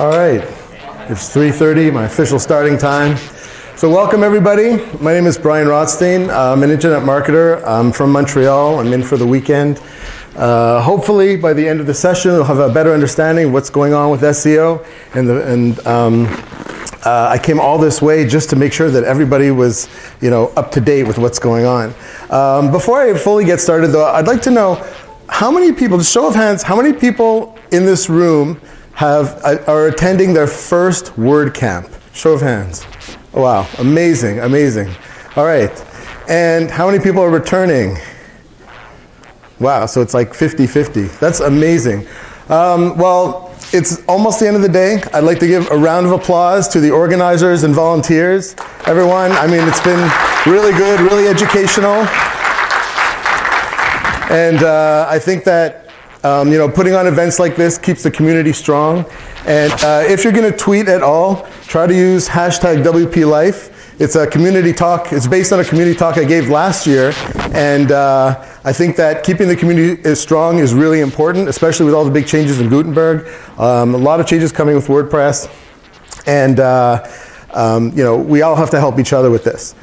All right, it's 3.30, my official starting time. So welcome everybody. My name is Brian Rotsztein. I'm an internet marketer. I'm from Montreal. I'm in for the weekend. Uh, hopefully by the end of the session we'll have a better understanding of what's going on with SEO and, the, and um, uh, I came all this way just to make sure that everybody was, you know, up to date with what's going on. Um, before I fully get started, though, I'd like to know how many people, just show of hands, how many people in this room have uh, are attending their first WordCamp? Show of hands. Wow, amazing, amazing. All right, and how many people are returning? Wow, so it's like 50-50. That's amazing. Um, well, it's almost the end of the day. I'd like to give a round of applause to the organizers and volunteers. Everyone, I mean, it's been really good, really educational. And uh, I think that um, you know, putting on events like this keeps the community strong. And uh, if you're going to tweet at all, try to use hashtag WP Life. It's a community talk. It's based on a community talk I gave last year. And uh, I think that keeping the community is strong is really important, especially with all the big changes in Gutenberg. Um, a lot of changes coming with WordPress. And, uh, um, you know, we all have to help each other with this.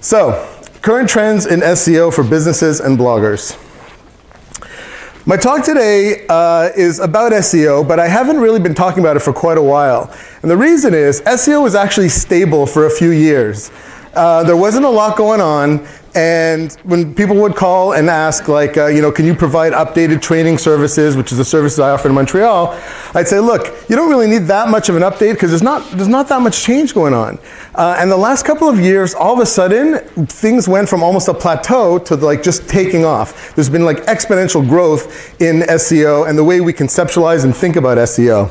So, current trends in SEO for businesses and bloggers. My talk today uh, is about SEO, but I haven't really been talking about it for quite a while. And the reason is SEO was actually stable for a few years. Uh, there wasn't a lot going on, and when people would call and ask, like, uh, you know, can you provide updated training services, which is the services I offer in Montreal, I'd say, look, you don't really need that much of an update because there's not, there's not that much change going on. Uh, and the last couple of years, all of a sudden, things went from almost a plateau to like just taking off. There's been like exponential growth in SEO and the way we conceptualize and think about SEO.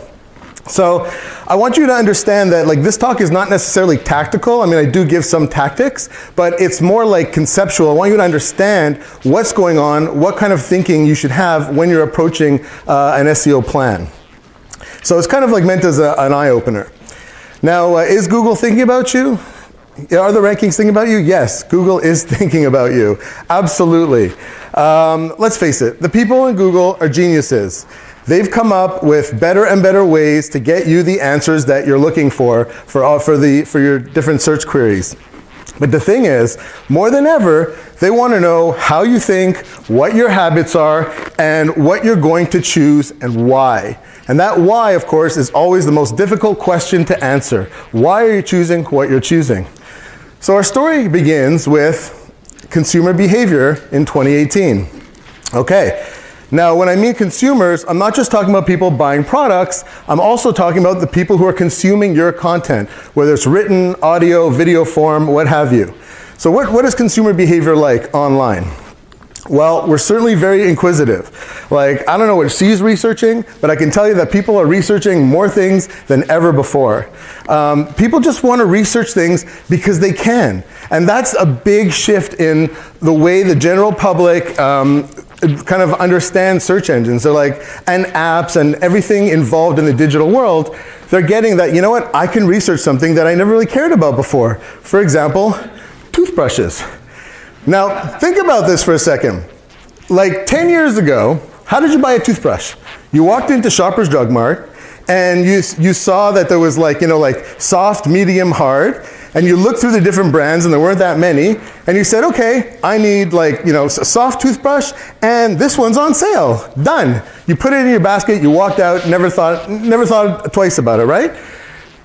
So I want you to understand that like this talk is not necessarily tactical. I mean, I do give some tactics, but it's more like conceptual. I want you to understand what's going on, what kind of thinking you should have when you're approaching uh, an SEO plan. So it's kind of like meant as a, an eye opener. Now, uh, is Google thinking about you? Are the rankings thinking about you? Yes, Google is thinking about you. Absolutely. Um, let's face it, the people in Google are geniuses. They've come up with better and better ways to get you the answers that you're looking for for, all, for, the, for your different search queries. But the thing is, more than ever, they want to know how you think, what your habits are, and what you're going to choose and why. And that why, of course, is always the most difficult question to answer. Why are you choosing what you're choosing? So our story begins with consumer behavior in 2018. Okay, now, when I mean consumers, I'm not just talking about people buying products, I'm also talking about the people who are consuming your content, whether it's written, audio, video form, what have you. So, what, what is consumer behavior like online? Well, we're certainly very inquisitive. Like, I don't know what she's researching, but I can tell you that people are researching more things than ever before. Um, people just want to research things because they can. And that's a big shift in the way the general public um, kind of understand search engines. They're like, and apps and everything involved in the digital world, they're getting that, you know what, I can research something that I never really cared about before. For example, toothbrushes. Now, think about this for a second. Like 10 years ago, how did you buy a toothbrush? You walked into Shoppers Drug Mart and you, you saw that there was like, you know, like soft, medium, hard, and you looked through the different brands and there weren't that many, and you said, okay, I need like, you know, a soft toothbrush and this one's on sale. Done. You put it in your basket, you walked out, never thought, never thought twice about it, right?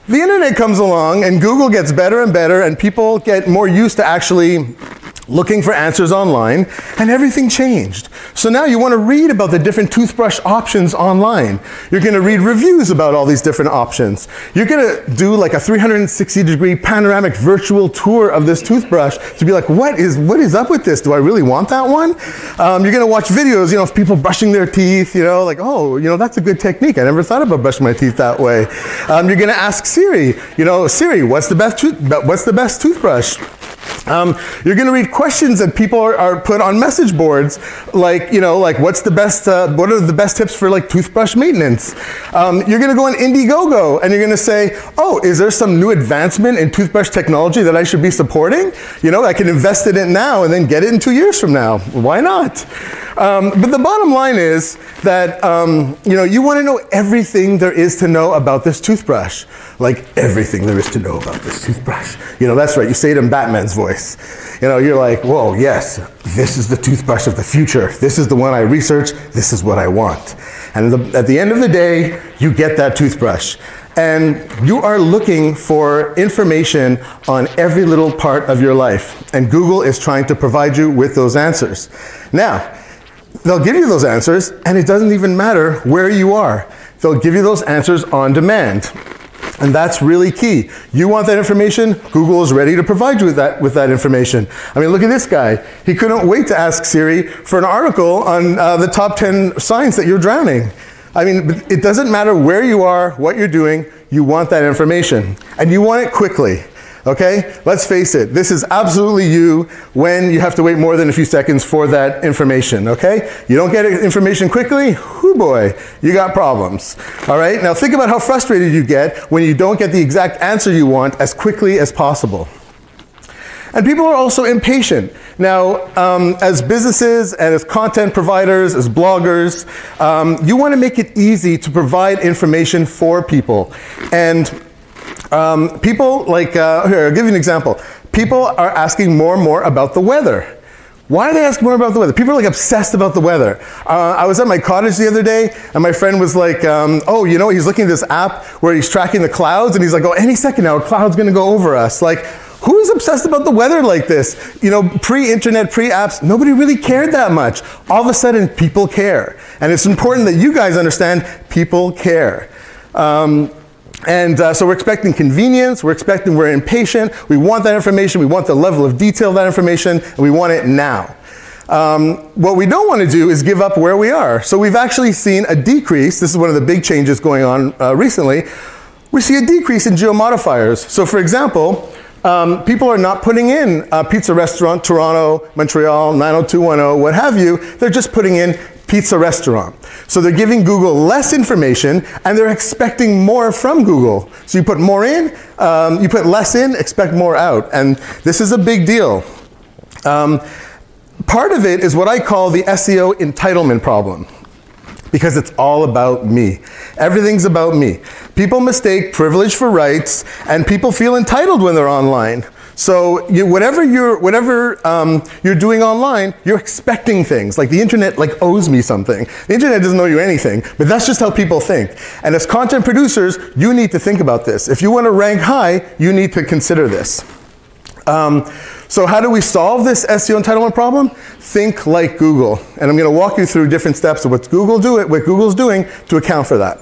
The internet comes along and Google gets better and better and people get more used to actually looking for answers online, and everything changed. So now you want to read about the different toothbrush options online. You're going to read reviews about all these different options. You're going to do like a 360 degree panoramic virtual tour of this toothbrush to be like, what is, what is up with this? Do I really want that one? Um, you're going to watch videos, you know, of people brushing their teeth, you know, like, oh, you know, that's a good technique. I never thought about brushing my teeth that way. Um, you're going to ask Siri, you know, Siri, what's the best, what's the best toothbrush? Um, you're going to read questions that people are, are, put on message boards, like you know, like what's the best, uh, what are the best tips for like toothbrush maintenance? Um, you're going to go on Indiegogo and you're going to say, oh, is there some new advancement in toothbrush technology that I should be supporting? You know, I can invest in it now and then get it in two years from now. Why not? Um, but the bottom line is that um, you know you want to know everything there is to know about this toothbrush, like everything there is to know about this toothbrush. You know that's right. You say it in Batman's voice. You know you're like, whoa, yes, this is the toothbrush of the future. This is the one I research. This is what I want. And the, at the end of the day, you get that toothbrush and you are looking for information on every little part of your life. And Google is trying to provide you with those answers. Now, they'll give you those answers, and it doesn't even matter where you are. They'll give you those answers on demand. And that's really key. You want that information, Google is ready to provide you with that, with that information. I mean, look at this guy. He couldn't wait to ask Siri for an article on uh, the top 10 signs that you're drowning. I mean, it doesn't matter where you are, what you're doing, you want that information. And you want it quickly. Okay? Let's face it, this is absolutely you when you have to wait more than a few seconds for that information. Okay? You don't get information quickly, whoo boy, you got problems. All right? Now think about how frustrated you get when you don't get the exact answer you want as quickly as possible. And people are also impatient. Now, um, as businesses and as content providers, as bloggers, um, you want to make it easy to provide information for people. And um, people like, uh, here, I'll give you an example. People are asking more and more about the weather. Why are they asking more about the weather? People are like obsessed about the weather. Uh, I was at my cottage the other day, and my friend was like, um, "Oh, you know, he's looking at this app where he's tracking the clouds, and he's like, oh, any second now, a cloud's going to go over us." Like, Who's obsessed about the weather like this? You know, pre-internet, pre-apps, nobody really cared that much. All of a sudden, people care. And it's important that you guys understand people care. Um, and uh, so we're expecting convenience, we're expecting, we're impatient, we want that information, we want the level of detail of that information, and we want it now. Um, what we don't want to do is give up where we are. So we've actually seen a decrease, this is one of the big changes going on uh, recently, we see a decrease in geomodifiers. So for example, um, people are not putting in uh, pizza restaurant, Toronto, Montreal, 90210, what have you. They're just putting in pizza restaurant. So they're giving Google less information and they're expecting more from Google. So you put more in, um, you put less in, expect more out. And this is a big deal. Um, part of it is what I call the SEO entitlement problem because it's all about me. Everything's about me. People mistake privilege for rights, and people feel entitled when they're online. So you, whatever you're whatever um, you're doing online, you're expecting things. Like the internet like owes me something. The internet doesn't owe you anything, but that's just how people think. And as content producers, you need to think about this. If you want to rank high, you need to consider this. Um, so how do we solve this SEO entitlement problem? Think like Google. And I'm going to walk you through different steps of what Google do it, what Google's doing to account for that.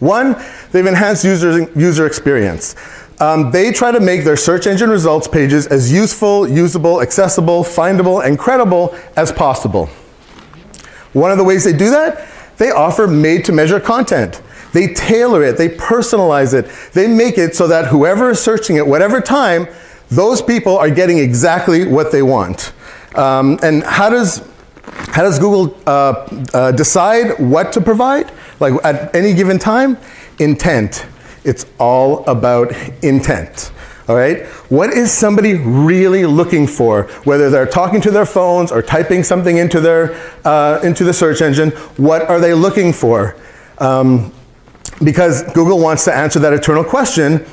One, they've enhanced user, user experience. Um, they try to make their search engine results pages as useful, usable, accessible, findable, and credible as possible. One of the ways they do that, they offer made-to-measure content. They tailor it, they personalize it, they make it so that whoever is searching at whatever time those people are getting exactly what they want. Um, and how does, how does Google uh, uh, decide what to provide? Like at any given time? Intent. It's all about intent. All right? What is somebody really looking for? Whether they're talking to their phones or typing something into, their, uh, into the search engine, what are they looking for? Um, because Google wants to answer that eternal question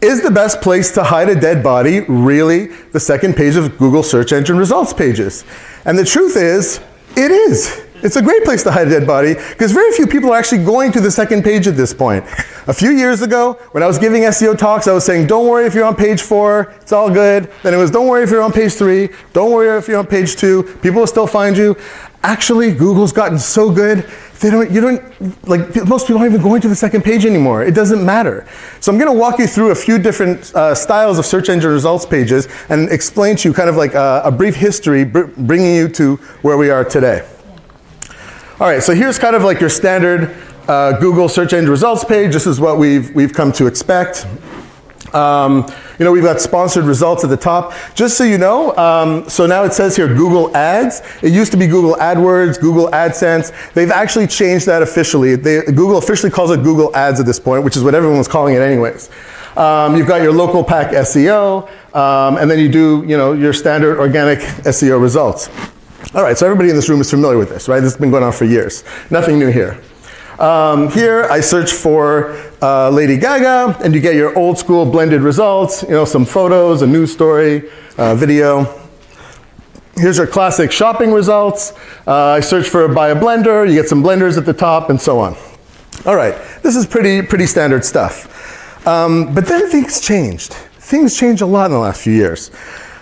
is the best place to hide a dead body really the second page of Google search engine results pages? And the truth is, it is. It's a great place to hide a dead body because very few people are actually going to the second page at this point. A few years ago, when I was giving SEO talks, I was saying, don't worry if you're on page four, it's all good. Then it was, don't worry if you're on page three, don't worry if you're on page two, people will still find you. Actually, Google's gotten so good they don't, you don't, like most people aren't even going to the second page anymore. It doesn't matter. So I'm going to walk you through a few different uh, styles of search engine results pages and explain to you kind of like a, a brief history br bringing you to where we are today. All right, so here's kind of like your standard uh, Google search engine results page. This is what we've, we've come to expect. Um, you know, we've got sponsored results at the top. Just so you know, um, so now it says here Google Ads. It used to be Google AdWords, Google AdSense. They've actually changed that officially. They, Google officially calls it Google Ads at this point, which is what everyone was calling it anyways. Um, you've got your local pack SEO, um, and then you do, you know, your standard organic SEO results. All right, so everybody in this room is familiar with this, right? This has been going on for years. Nothing new here. Um, here, I search for uh, Lady Gaga, and you get your old school blended results, you know, some photos, a news story, uh, video. Here's our classic shopping results. Uh, I search for buy a blender, you get some blenders at the top, and so on. All right, this is pretty, pretty standard stuff. Um, but then things changed. Things changed a lot in the last few years.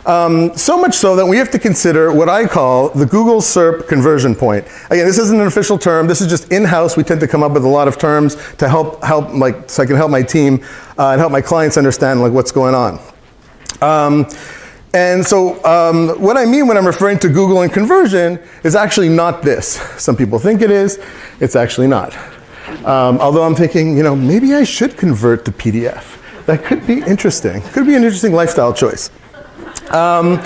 Um, so much so that we have to consider what I call the Google SERP conversion point. Again, this isn't an official term. This is just in-house. We tend to come up with a lot of terms to help help like so I can help my team uh, and help my clients understand like what's going on. Um, and so um, what I mean when I'm referring to Google and conversion is actually not this. Some people think it is. It's actually not. Um, although I'm thinking, you know, maybe I should convert to PDF. That could be interesting. Could be an interesting lifestyle choice. Um,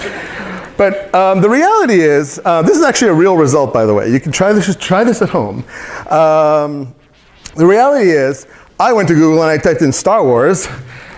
but um, the reality is, uh, this is actually a real result, by the way. You can try this, try this at home. Um, the reality is, I went to Google and I typed in Star Wars,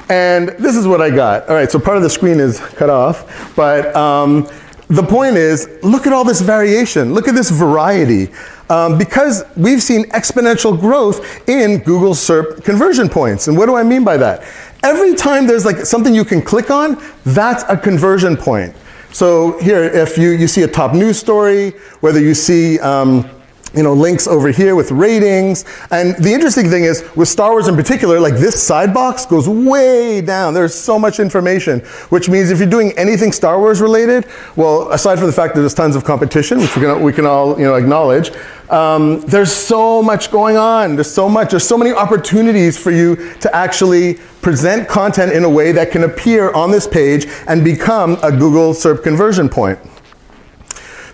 and this is what I got. All right, so part of the screen is cut off, but um, the point is, look at all this variation. Look at this variety. Um, because we've seen exponential growth in Google SERP conversion points. And what do I mean by that? Every time there's like something you can click on, that's a conversion point. So here, if you, you see a top news story, whether you see um, you know, links over here with ratings. And the interesting thing is, with Star Wars in particular, like this side box goes way down. There's so much information, which means if you're doing anything Star Wars related, well, aside from the fact that there's tons of competition, which we can, we can all you know, acknowledge, um, there's so much going on. There's so much, there's so many opportunities for you to actually present content in a way that can appear on this page and become a Google SERP conversion point.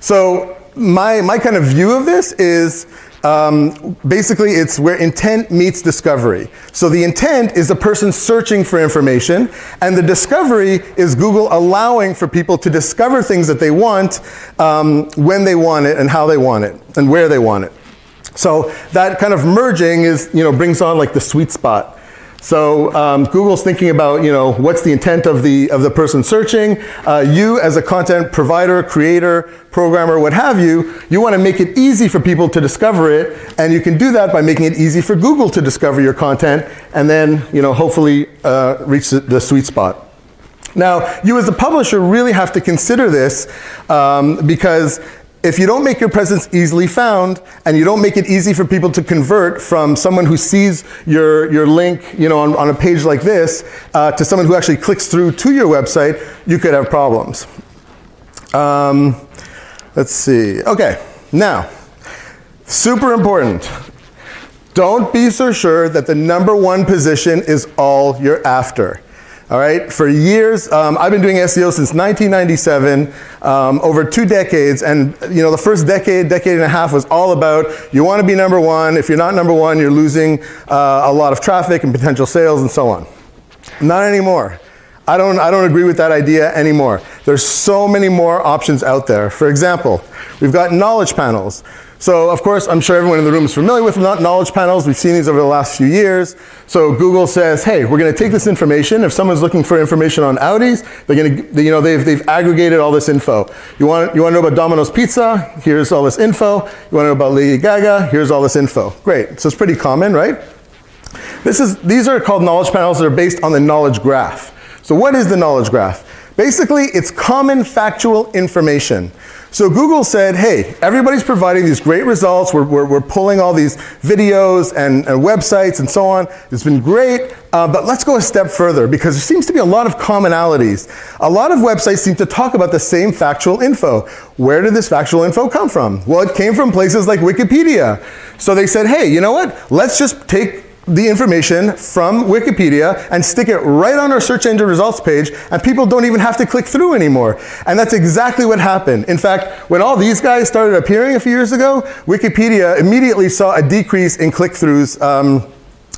So my, my kind of view of this is um, basically it's where intent meets discovery. So the intent is the person searching for information, and the discovery is Google allowing for people to discover things that they want um, when they want it and how they want it and where they want it. So that kind of merging is, you know, brings on like the sweet spot. So um, Google's thinking about, you know, what's the intent of the, of the person searching. Uh, you as a content provider, creator, programmer, what have you, you want to make it easy for people to discover it. And you can do that by making it easy for Google to discover your content and then, you know, hopefully uh, reach the, the sweet spot. Now, you as a publisher really have to consider this um, because if you don't make your presence easily found and you don't make it easy for people to convert from someone who sees your, your link you know, on, on a page like this uh, to someone who actually clicks through to your website, you could have problems. Um, let's see. Okay, now, super important. Don't be so sure that the number one position is all you're after. All right, for years, um, I've been doing SEO since 1997, um, over two decades, and you know the first decade, decade and a half was all about you want to be number one. If you're not number one, you're losing uh, a lot of traffic and potential sales and so on. Not anymore. I don't, I don't agree with that idea anymore. There's so many more options out there. For example, we've got knowledge panels. So of course, I'm sure everyone in the room is familiar with knowledge panels. We've seen these over the last few years. So Google says, hey, we're going to take this information. If someone's looking for information on Audis, they're going to, you know, they've, they've aggregated all this info. You want, you want to know about Domino's Pizza? Here's all this info. You want to know about Lady Gaga? Here's all this info. Great. So it's pretty common, right? This is, these are called knowledge panels that are based on the knowledge graph. So what is the knowledge graph? Basically, it's common factual information. So Google said, hey, everybody's providing these great results. We're, we're, we're pulling all these videos and, and, websites and so on. It's been great, uh, but let's go a step further because there seems to be a lot of commonalities. A lot of websites seem to talk about the same factual info. Where did this factual info come from? Well, it came from places like Wikipedia. So they said, hey, you know what? Let's just take the information from Wikipedia and stick it right on our search engine results page, and people don't even have to click through anymore. And that's exactly what happened. In fact, when all these guys started appearing a few years ago, Wikipedia immediately saw a decrease in click throughs. Um,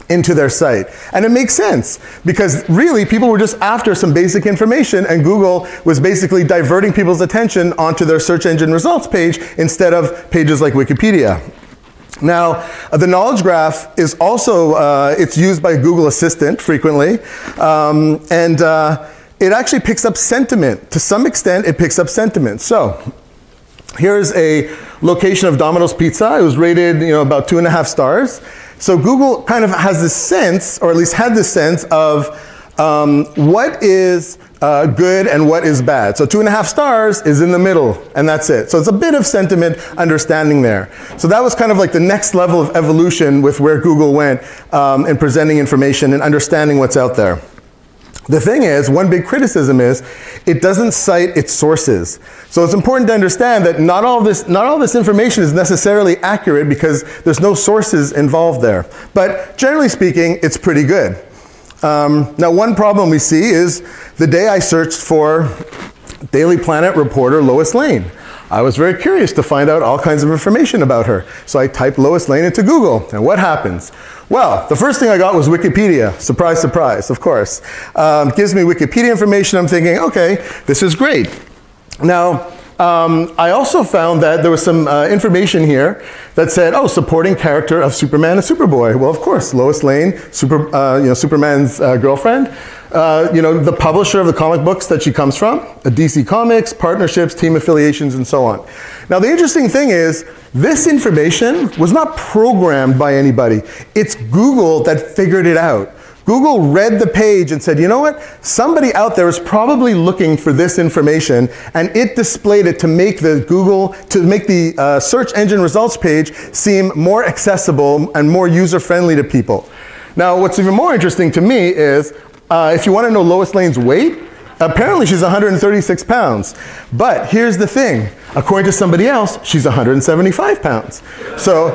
into their site. And it makes sense because really people were just after some basic information and Google was basically diverting people's attention onto their search engine results page instead of pages like Wikipedia. Now, uh, the knowledge graph is also, uh, it's used by Google Assistant frequently, um, and uh, it actually picks up sentiment. To some extent, it picks up sentiment. So, Here's a location of Domino's Pizza. It was rated, you know, about two and a half stars. So Google kind of has this sense, or at least had this sense of um, what is uh, good and what is bad. So two and a half stars is in the middle, and that's it. So it's a bit of sentiment understanding there. So that was kind of like the next level of evolution with where Google went um, in presenting information and understanding what's out there. The thing is, one big criticism is it doesn't cite its sources. So it's important to understand that not all this, not all this information is necessarily accurate because there's no sources involved there. But generally speaking, it's pretty good. Um, now, one problem we see is the day I searched for Daily Planet reporter Lois Lane. I was very curious to find out all kinds of information about her. So I typed Lois Lane into Google, and what happens? Well, the first thing I got was Wikipedia. Surprise, surprise, of course. Um, gives me Wikipedia information. I'm thinking, okay, this is great. Now, um, I also found that there was some uh, information here that said, oh, supporting character of Superman and Superboy. Well, of course, Lois Lane, Super, uh, you know, Superman's uh, girlfriend. Uh, you know, the publisher of the comic books that she comes from, DC Comics, partnerships, team affiliations, and so on. Now, the interesting thing is, this information was not programmed by anybody. It's Google that figured it out. Google read the page and said, you know what? Somebody out there is probably looking for this information, and it displayed it to make the Google, to make the uh, search engine results page seem more accessible and more user friendly to people. Now, what's even more interesting to me is uh, if you want to know Lois Lane's weight, Apparently she's 136 pounds. But here's the thing. According to somebody else, she's 175 pounds. So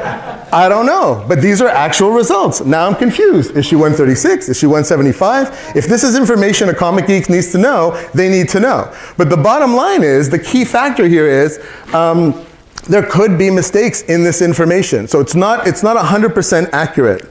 I don't know. But these are actual results. Now I'm confused. Is she 136? Is she 175? If this is information a Comic Geek needs to know, they need to know. But the bottom line is, the key factor here is, um, there could be mistakes in this information. So it's not, it's not 100% accurate.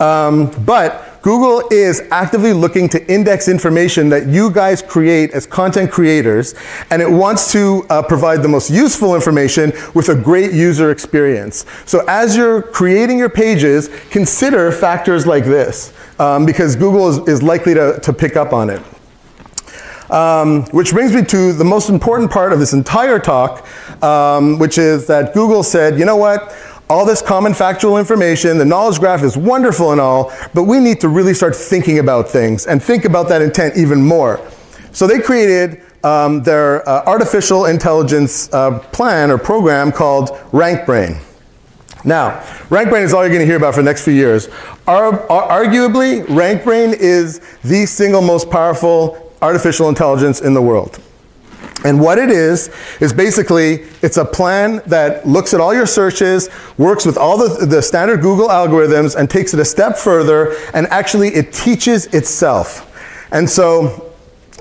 Um, but Google is actively looking to index information that you guys create as content creators, and it wants to uh, provide the most useful information with a great user experience. So as you're creating your pages, consider factors like this, um, because Google is, is likely to, to pick up on it. Um, which brings me to the most important part of this entire talk, um, which is that Google said, you know what? All this common factual information, the knowledge graph is wonderful and all, but we need to really start thinking about things and think about that intent even more. So they created um, their uh, artificial intelligence uh, plan or program called RankBrain. Now, RankBrain is all you're going to hear about for the next few years. Ar arguably, RankBrain is the single most powerful artificial intelligence in the world. And what it is, is basically, it's a plan that looks at all your searches, works with all the, the standard Google algorithms, and takes it a step further, and actually it teaches itself. And so,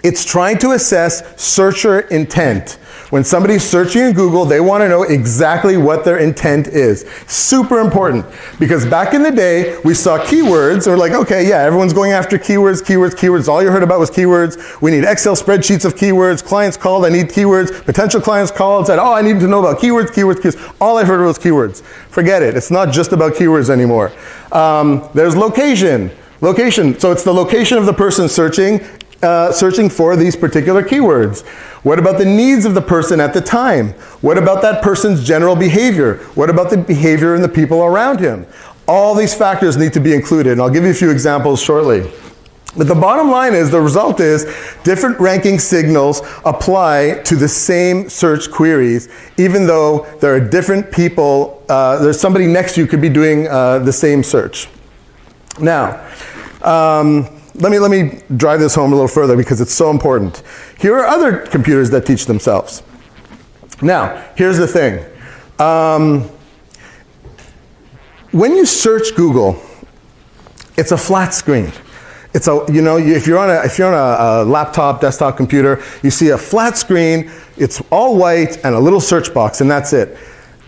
it's trying to assess searcher intent. When somebody's searching in Google, they want to know exactly what their intent is. Super important. Because back in the day, we saw keywords, and we're like, okay, yeah, everyone's going after keywords, keywords, keywords. All you heard about was keywords. We need Excel spreadsheets of keywords. Clients called, I need keywords. Potential clients called, said, oh, I need to know about keywords, keywords, keywords. All I heard was keywords. Forget it. It's not just about keywords anymore. Um, there's location. Location. So it's the location of the person searching uh, searching for these particular keywords? What about the needs of the person at the time? What about that person's general behavior? What about the behavior and the people around him? All these factors need to be included, and I'll give you a few examples shortly. But the bottom line is, the result is, different ranking signals apply to the same search queries, even though there are different people, uh, there's somebody next to you could be doing uh, the same search. Now, um, let me, let me drive this home a little further because it's so important. Here are other computers that teach themselves. Now, here's the thing. Um, when you search Google, it's a flat screen. It's a, you know, if you're on a, if you're on a, a laptop, desktop computer, you see a flat screen, it's all white and a little search box and that's it.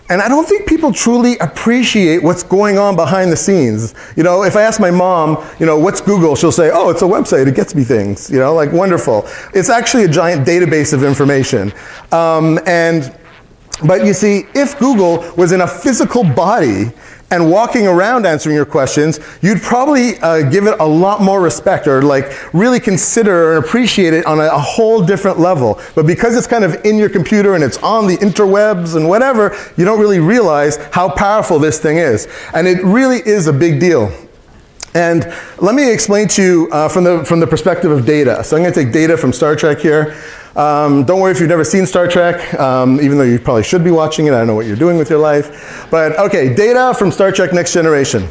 And I don't think people truly appreciate what's going on behind the scenes. You know, if I ask my mom, you know, what's Google, she'll say, oh, it's a website, it gets me things. You know, like wonderful. It's actually a giant database of information. Um, and But you see, if Google was in a physical body and walking around answering your questions, you'd probably uh, give it a lot more respect or like really consider and appreciate it on a, a, whole different level. But because it's kind of in your computer and it's on the interwebs and whatever, you don't really realize how powerful this thing is. And it really is a big deal. And let me explain to you uh, from, the, from the perspective of data. So I'm going to take data from Star Trek here. Um, don't worry if you've never seen Star Trek, um, even though you probably should be watching it. I don't know what you're doing with your life. But okay, data from Star Trek Next Generation.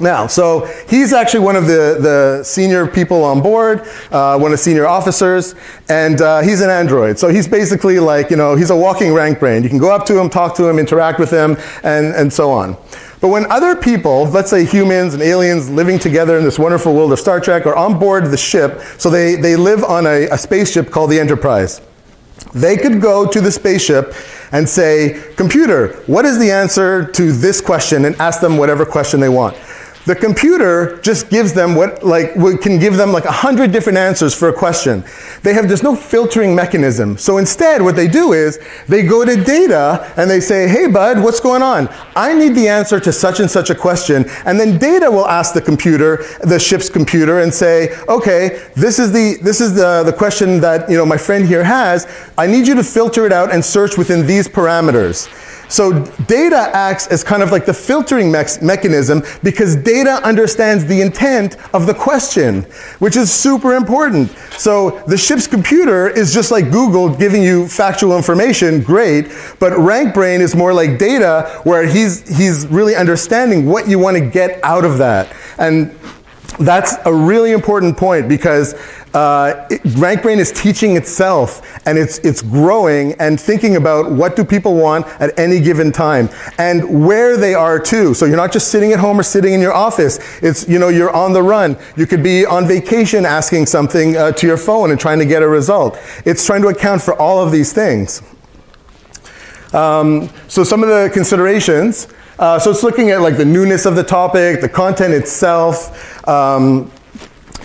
Now, so he's actually one of the, the senior people on board, uh, one of the senior officers, and uh, he's an android. So he's basically like, you know, he's a walking RankBrain. You can go up to him, talk to him, interact with him, and, and so on. But when other people, let's say humans and aliens living together in this wonderful world of Star Trek, are on board the ship, so they, they live on a, a spaceship called the Enterprise. They could go to the spaceship and say, Computer, what is the answer to this question? And ask them whatever question they want. The computer just gives them what, like, can give them like a hundred different answers for a question. They have, there's no filtering mechanism. So instead, what they do is they go to data and they say, hey bud, what's going on? I need the answer to such and such a question. And then data will ask the computer, the ship's computer, and say, okay, this is the, this is the, the question that, you know, my friend here has. I need you to filter it out and search within these parameters. So data acts as kind of like the filtering me mechanism because data understands the intent of the question, which is super important. So the ship's computer is just like Google giving you factual information, great, but RankBrain is more like data where he's, he's really understanding what you want to get out of that. And that's a really important point because uh, it, RankBrain is teaching itself and it's, it's growing and thinking about what do people want at any given time and where they are too. So you're not just sitting at home or sitting in your office. It's, you know, you're on the run. You could be on vacation asking something uh, to your phone and trying to get a result. It's trying to account for all of these things. Um, so some of the considerations uh, so it's looking at like the newness of the topic, the content itself, um,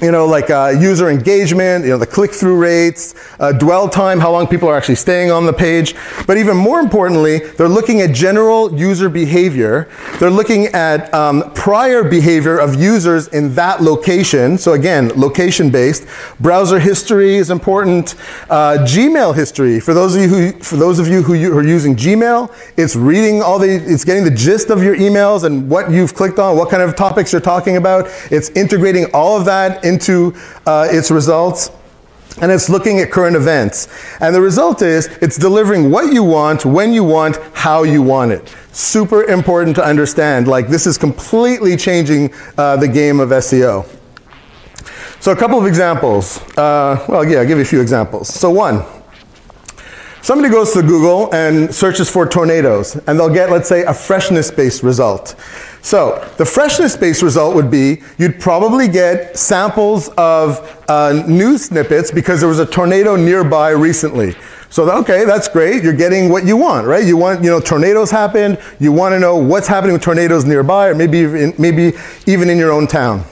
you know, like uh, user engagement, you know, the click-through rates, uh, dwell time, how long people are actually staying on the page. But even more importantly, they're looking at general user behavior. They're looking at um, prior behavior of users in that location. So again, location-based. Browser history is important. Uh, Gmail history. For those of you who, for those of you who are using Gmail, it's reading all the, it's getting the gist of your emails and what you've clicked on, what kind of topics you're talking about. It's integrating all of that into uh, its results and it's looking at current events. And the result is it's delivering what you want, when you want, how you want it. Super important to understand. Like this is completely changing uh, the game of SEO. So a couple of examples. Uh, well, yeah, I'll give you a few examples. So one, somebody goes to Google and searches for tornadoes, and they'll get, let's say, a freshness-based result. So the freshness-based result would be you'd probably get samples of uh, news snippets because there was a tornado nearby recently. So okay, that's great. You're getting what you want, right? You want, you know, tornadoes happened. You want to know what's happening with tornadoes nearby, or maybe even, maybe even in your own town.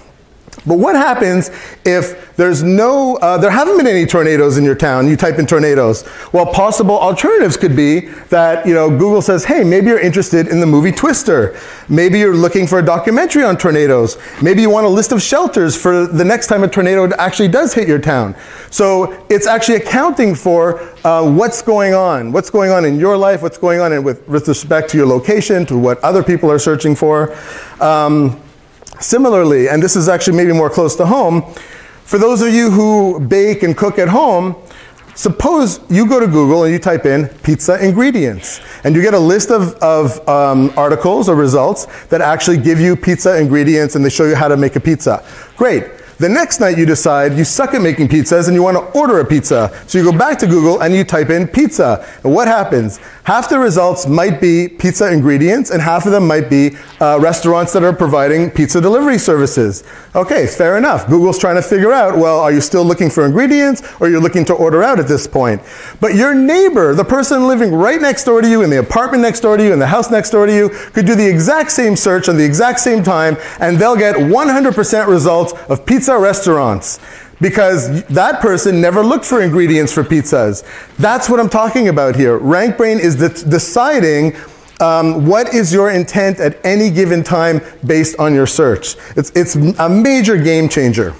But what happens if there's no, uh, there haven't been any tornadoes in your town? You type in tornadoes. Well, possible alternatives could be that, you know, Google says, hey, maybe you're interested in the movie Twister. Maybe you're looking for a documentary on tornadoes. Maybe you want a list of shelters for the next time a tornado actually does hit your town. So it's actually accounting for uh, what's going on, what's going on in your life, what's going on in, with, with respect to your location, to what other people are searching for. Um, Similarly, and this is actually maybe more close to home, for those of you who bake and cook at home, suppose you go to Google and you type in pizza ingredients, and you get a list of, of um, articles or results that actually give you pizza ingredients and they show you how to make a pizza. Great. The next night you decide you suck at making pizzas and you want to order a pizza. So you go back to Google and you type in pizza. And what happens? Half the results might be pizza ingredients and half of them might be uh, restaurants that are providing pizza delivery services. Okay, fair enough. Google's trying to figure out, well, are you still looking for ingredients or you're looking to order out at this point? But your neighbor, the person living right next door to you in the apartment next door to you in the house next door to you could do the exact same search on the exact same time and they'll get 100% results of pizza restaurants. because that person never looked for ingredients for pizzas. That's what I'm talking about here. RankBrain is deciding um, what is your intent at any given time based on your search. It's, it's a major game changer.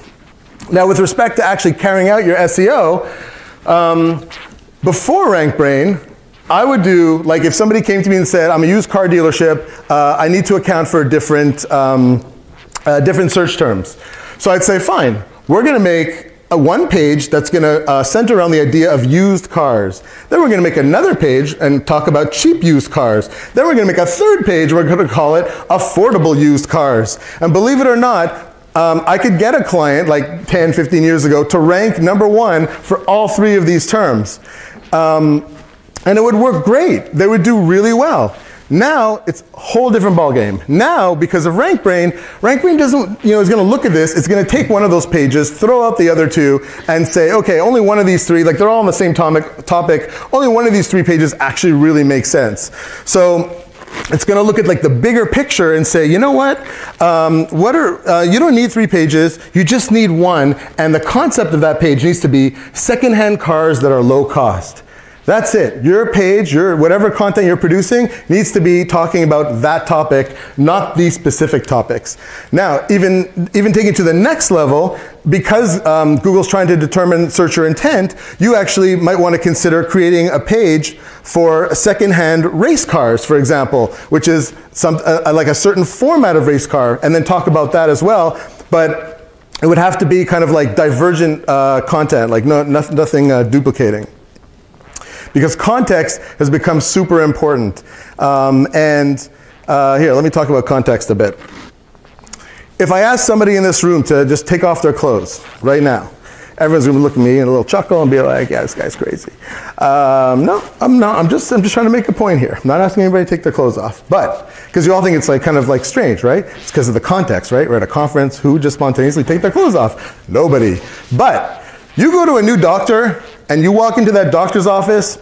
Now, with respect to actually carrying out your SEO, um, before RankBrain, I would do, like if somebody came to me and said, I'm a used car dealership, uh, I need to account for different, um, uh, different search terms. So I'd say, fine, we're gonna make a one page that's gonna uh, center around the idea of used cars. Then we're gonna make another page and talk about cheap used cars. Then we're gonna make a third page, we're gonna call it affordable used cars. And believe it or not, um, I could get a client like 10, 15 years ago to rank number one for all three of these terms. Um, and it would work great. They would do really well. Now it's a whole different ballgame. Now, because of RankBrain, RankBrain doesn't, you know, is going to look at this. It's going to take one of those pages, throw out the other two, and say, okay, only one of these three, like they're all on the same topic, topic. Only one of these three pages actually really makes sense. So it's going to look at like the bigger picture and say, you know what? Um, what are uh, you don't need three pages. You just need one, and the concept of that page needs to be secondhand cars that are low cost. That's it. Your page, your whatever content you're producing needs to be talking about that topic, not these specific topics. Now, even even taking to the next level, because um, Google's trying to determine searcher intent, you actually might want to consider creating a page for secondhand race cars, for example, which is some uh, like a certain format of race car, and then talk about that as well. But it would have to be kind of like divergent uh, content, like no, nothing, nothing uh, duplicating because context has become super important. Um, and uh, here, let me talk about context a bit. If I ask somebody in this room to just take off their clothes right now, everyone's gonna look at me and a little chuckle and be like, yeah, this guy's crazy. Um, no, I'm not. I'm just, I'm just trying to make a point here. I'm not asking anybody to take their clothes off. But, because you all think it's like kind of like strange, right? It's because of the context, right? We're at a conference. Who just spontaneously take their clothes off? Nobody. But, you go to a new doctor and you walk into that doctor's office,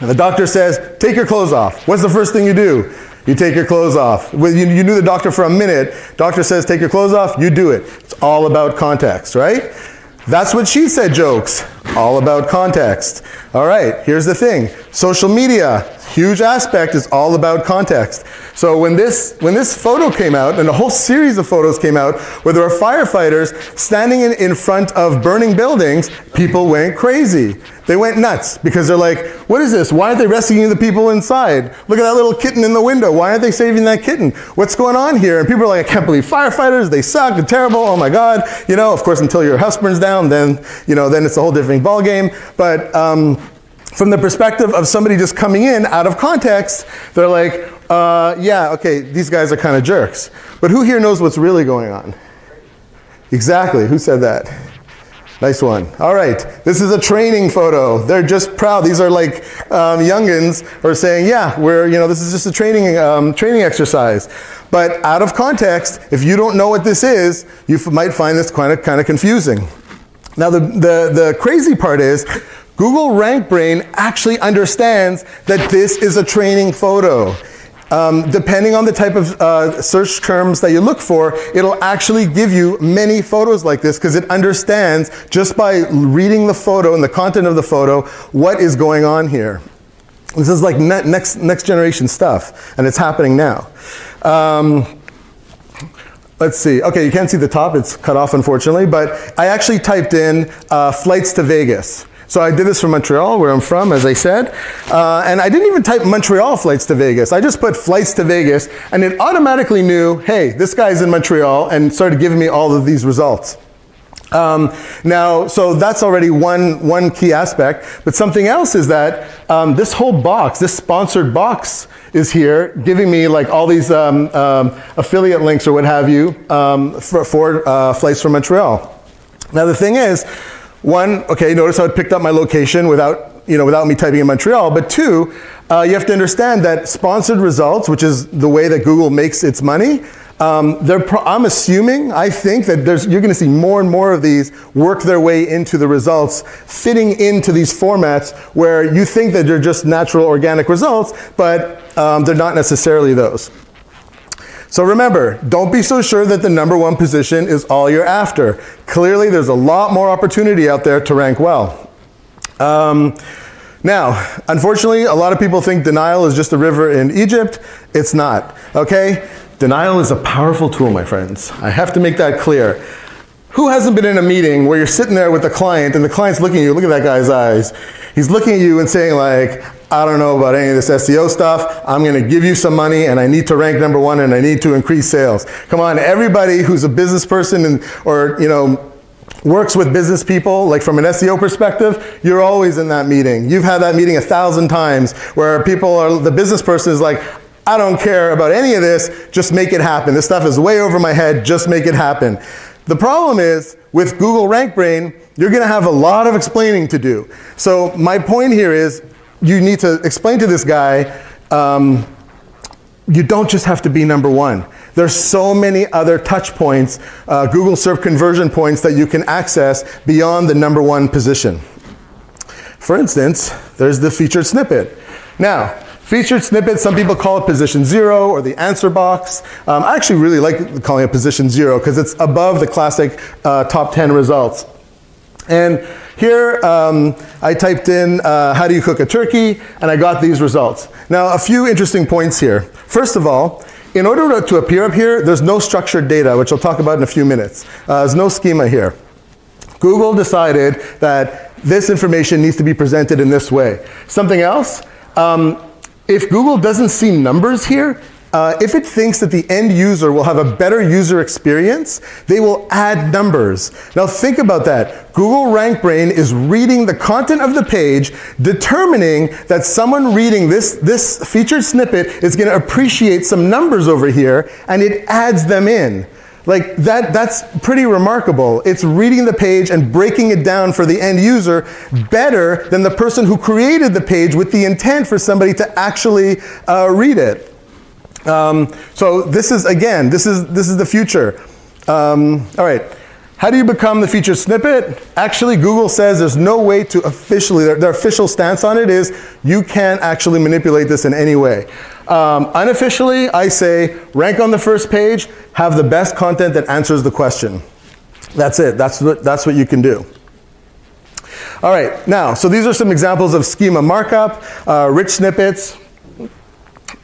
and the doctor says, Take your clothes off. What's the first thing you do? You take your clothes off. You, you knew the doctor for a minute. Doctor says, Take your clothes off. You do it. It's all about context, right? That's what she said jokes. All about context. All right, here's the thing. Social media, huge aspect is all about context. So when this, when this photo came out, and a whole series of photos came out, where there were firefighters standing in, in front of burning buildings, people went crazy. They went nuts because they're like, what is this? Why aren't they rescuing the people inside? Look at that little kitten in the window. Why aren't they saving that kitten? What's going on here? And people are like, I can't believe firefighters. They suck. They're terrible. Oh my God. You know, of course, until your house burns down, then, you know, then it's a whole different ballgame. But, um, from the perspective of somebody just coming in out of context, they're like, uh, yeah, okay, these guys are kind of jerks. But who here knows what's really going on? Exactly. Who said that? Nice one. All right. This is a training photo. They're just proud. These are like um, youngins are saying, yeah, we're, you know, this is just a training, um, training exercise. But out of context, if you don't know what this is, you might find this kind of, kind of confusing. Now, the, the, the crazy part is Google RankBrain actually understands that this is a training photo. Um, depending on the type of uh, search terms that you look for, it'll actually give you many photos like this because it understands just by reading the photo and the content of the photo what is going on here. This is like ne next, next generation stuff, and it's happening now. Um, let's see. Okay, you can't see the top, it's cut off unfortunately, but I actually typed in uh, flights to Vegas. So I did this from Montreal, where I'm from, as I said. Uh, and I didn't even type Montreal flights to Vegas. I just put flights to Vegas, and it automatically knew, hey, this guy's in Montreal, and started giving me all of these results. Um, now, so that's already one, one key aspect. But something else is that um, this whole box, this sponsored box, is here giving me like all these um, um affiliate links or what have you um, for, for uh, flights from Montreal. Now, the thing is, one, okay, notice how it picked up my location without, you know, without me typing in Montreal. But two, uh, you have to understand that sponsored results, which is the way that Google makes its money, um, I'm assuming, I think that you're going to see more and more of these work their way into the results, fitting into these formats where you think that they're just natural organic results, but um, they're not necessarily those. So remember, don't be so sure that the number one position is all you're after. Clearly, there's a lot more opportunity out there to rank well. Um, now, unfortunately, a lot of people think denial is just a river in Egypt. It's not, okay? Denial is a powerful tool, my friends. I have to make that clear. Who hasn't been in a meeting where you're sitting there with the client and the client's looking at you, look at that guy's eyes. He's looking at you and saying like, I don't know about any of this SEO stuff. I'm going to give you some money and I need to rank number one and I need to increase sales. Come on, everybody who's a business person and, or, you know, works with business people, like from an SEO perspective, you're always in that meeting. You've had that meeting a thousand times where people are, the business person is like, I don't care about any of this, just make it happen. This stuff is way over my head, just make it happen. The problem is, with Google RankBrain, you're gonna have a lot of explaining to do. So my point here is, you need to explain to this guy, um, you don't just have to be number one. There's so many other touch points, uh, Google Search conversion points that you can access beyond the number one position. For instance, there's the featured snippet. Now, featured snippet, some people call it position zero or the answer box. Um, I actually really like calling it position zero because it's above the classic uh, top 10 results. And here um, I typed in uh, how do you cook a turkey and I got these results. Now a few interesting points here. First of all, in order to appear up here, there's no structured data, which I'll talk about in a few minutes. Uh, there's no schema here. Google decided that this information needs to be presented in this way. Something else, um, if Google doesn't see numbers here, uh, if it thinks that the end user will have a better user experience, they will add numbers. Now think about that. Google RankBrain is reading the content of the page, determining that someone reading this, this featured snippet is going to appreciate some numbers over here, and it adds them in. Like that, that's pretty remarkable. It's reading the page and breaking it down for the end user better than the person who created the page with the intent for somebody to actually uh, read it. Um, so this is, again, this is, this is the future. Um, all right. How do you become the featured snippet? Actually, Google says there's no way to officially, their, their official stance on it is you can't actually manipulate this in any way. Um, unofficially, I say rank on the first page, have the best content that answers the question. That's it. That's what, that's what you can do. All right, now, so these are some examples of schema markup, uh, rich snippets.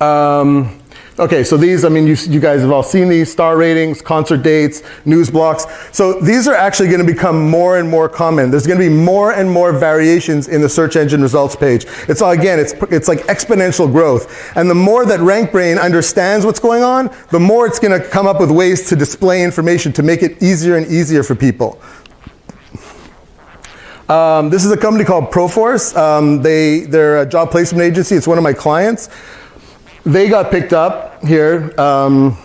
Um, Okay, so these, I mean, you, you, guys have all seen these, star ratings, concert dates, news blocks. So these are actually gonna become more and more common. There's gonna be more and more variations in the search engine results page. It's all, again, it's, it's like exponential growth. And the more that RankBrain understands what's going on, the more it's gonna come up with ways to display information to make it easier and easier for people. Um, this is a company called Proforce. Um, they, they're a job placement agency. It's one of my clients they got picked up here. Um,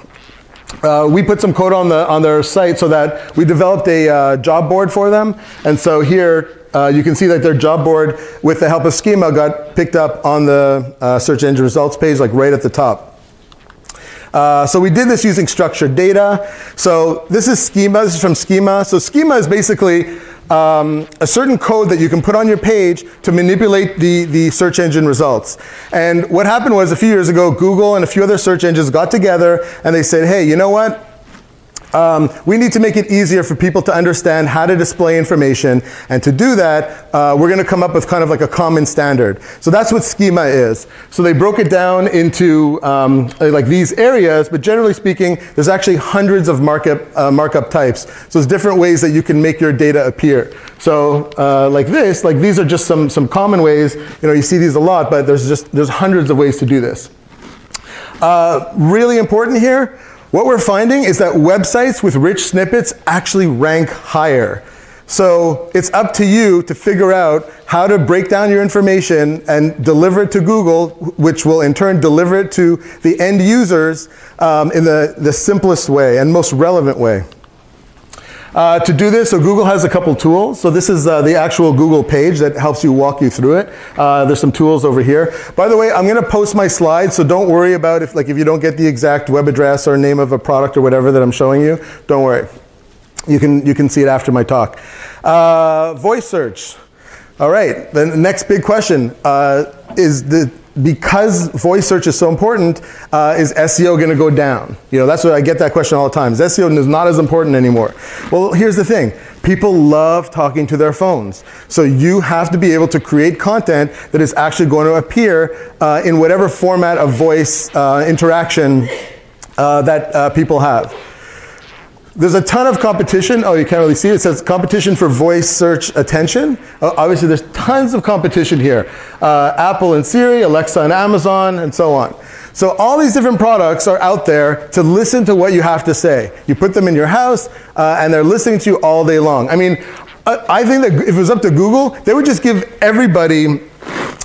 uh, we put some code on the on their site so that we developed a uh, job board for them. And so here uh, you can see that their job board, with the help of Schema, got picked up on the uh, search engine results page, like right at the top. Uh, so we did this using structured data. So this is Schema. This is from Schema. So Schema is basically um, a certain code that you can put on your page to manipulate the, the search engine results. And what happened was a few years ago, Google and a few other search engines got together and they said, hey, you know what? Um, we need to make it easier for people to understand how to display information. And to do that, uh, we're going to come up with kind of like a common standard. So that's what schema is. So they broke it down into um, like these areas, but generally speaking, there's actually hundreds of markup, uh, markup types. So there's different ways that you can make your data appear. So uh, like this, like these are just some, some common ways. You know, you see these a lot, but there's just, there's hundreds of ways to do this. Uh, really important here, what we're finding is that websites with rich snippets actually rank higher. So it's up to you to figure out how to break down your information and deliver it to Google, which will in turn deliver it to the end users um, in the, the simplest way and most relevant way. Uh, to do this, so Google has a couple tools. So this is uh, the actual Google page that helps you walk you through it. Uh, there's some tools over here. By the way, I'm going to post my slides, so don't worry about if like if you don't get the exact web address or name of a product or whatever that I'm showing you. Don't worry. You can you can see it after my talk. Uh, voice search. All right. The next big question uh, is the because voice search is so important, uh, is SEO going to go down? You know, that's what I get that question all the time. Is SEO is not as important anymore? Well, here's the thing. People love talking to their phones. So you have to be able to create content that is actually going to appear uh, in whatever format of voice uh, interaction uh, that uh, people have. There's a ton of competition. Oh, you can't really see it. It says competition for voice search attention. Uh, obviously, there's tons of competition here. Uh, Apple and Siri, Alexa and Amazon, and so on. So all these different products are out there to listen to what you have to say. You put them in your house, uh, and they're listening to you all day long. I mean, I, I think that if it was up to Google, they would just give everybody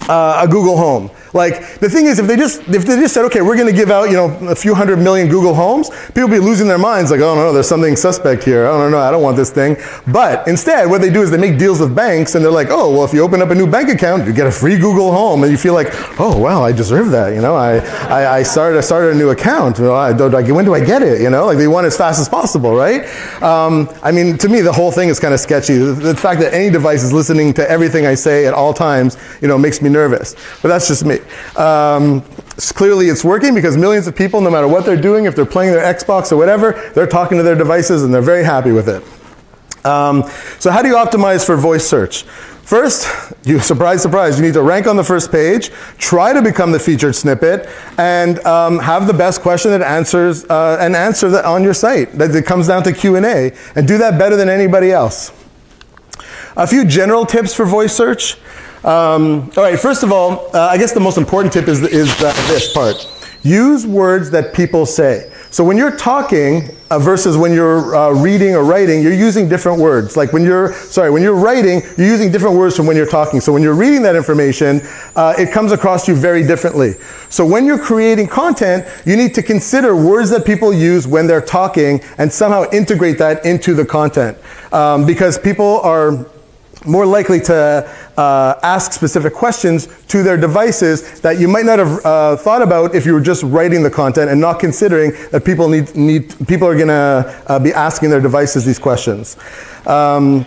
uh, a Google Home. Like the thing is, if they just if they just said, okay, we're going to give out you know a few hundred million Google Homes, people be losing their minds. Like, oh no, there's something suspect here. I don't know, I don't want this thing. But instead, what they do is they make deals with banks, and they're like, oh well, if you open up a new bank account, you get a free Google Home, and you feel like, oh wow, I deserve that. You know, I I, I started I started a new account. Do, I, when do I get it? You know, like they want it as fast as possible, right? Um, I mean, to me, the whole thing is kind of sketchy. The, the fact that any device is listening to everything I say at all times, you know, makes me nervous. But that's just me. Um, clearly it's working because millions of people, no matter what they're doing, if they're playing their Xbox or whatever, they're talking to their devices and they're very happy with it. Um, so how do you optimize for voice search? First, you surprise, surprise, you need to rank on the first page, try to become the featured snippet, and um, have the best question that answers uh, an answer that on your site that it comes down to Q and A, and do that better than anybody else. A few general tips for voice search. Um, all right, first of all, uh, I guess the most important tip is, is uh, this part. Use words that people say. So when you're talking uh, versus when you're uh, reading or writing, you're using different words. Like when you're, sorry, when you're writing, you're using different words from when you're talking. So when you're reading that information, uh, it comes across to you very differently. So when you're creating content, you need to consider words that people use when they're talking and somehow integrate that into the content. Um, because people are more likely to uh, ask specific questions to their devices that you might not have uh, thought about if you were just writing the content and not considering that people need, need people are going to uh, be asking their devices these questions. Um,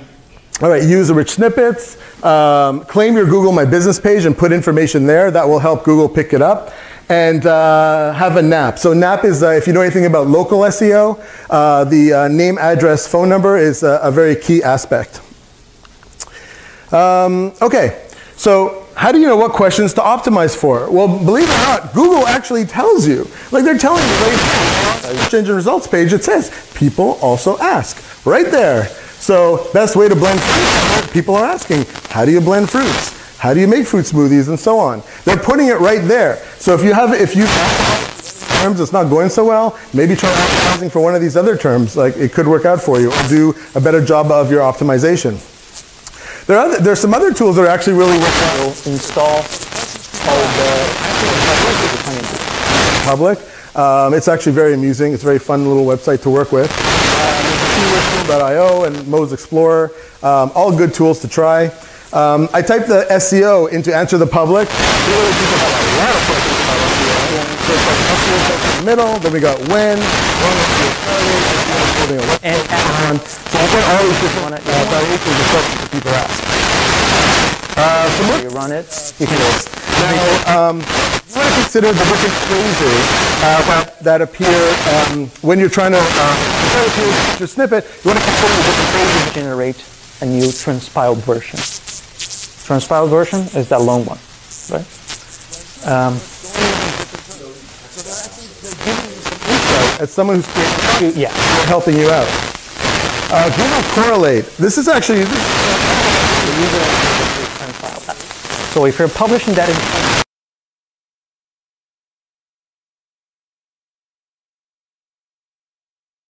all right, use rich snippets. Um, claim your Google My Business page and put information there. That will help Google pick it up. And uh, have a NAP. So NAP is, uh, if you know anything about local SEO, uh, the uh, name, address, phone number is a, a very key aspect. Um, okay, so how do you know what questions to optimize for? Well, believe it or not, Google actually tells you. Like they're telling you right now, search engine results page, it says people also ask right there. So best way to blend fruits, people are asking, how do you blend fruits? How do you make fruit smoothies and so on? They're putting it right there. So if you have, if you terms it's not going so well, maybe try optimizing for one of these other terms. Like it could work out for you or do a better job of your optimization. There are, there are some other tools that are actually really worthwhile. Install called uh, Public. Um, it's actually very amusing. It's a very fun little website to work with. Um, and Moz Explorer, um, all good tools to try. Um, I typed the SEO into Answer the Public. Middle, then we got when, and on. So I can always just run it. Uh, variations of questions that people ask. Uh, so you run it. You can just. Now, um, you want to consider the different phrases uh, that appear um, when you're trying to uh, your snippet. You want to consider the different phrases to generate a new transpiled version. Transpiled version is that long one, right? Um, as someone who's yeah. helping you out. Uh, Google Correlate. This is actually. This so if you're publishing that in